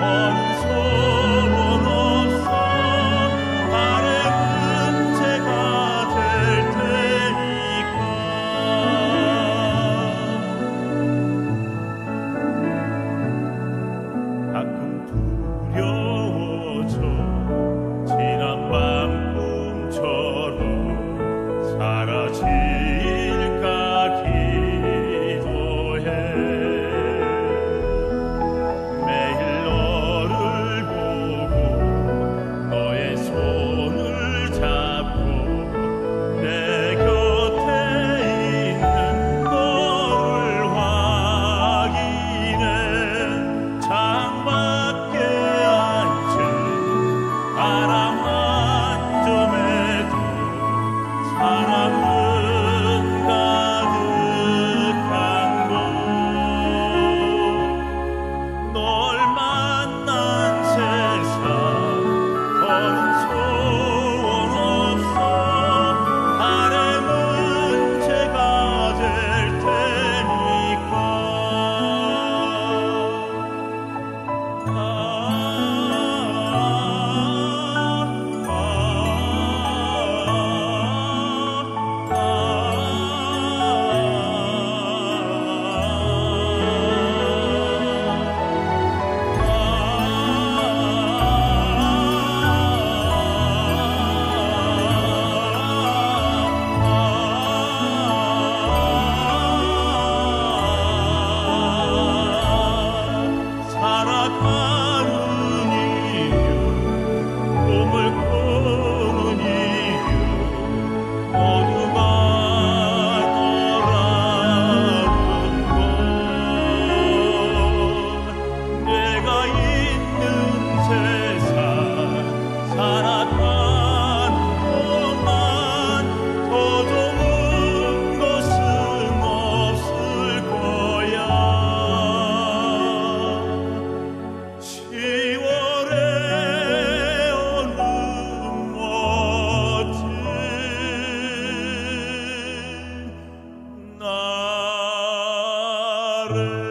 on Oh. Oh.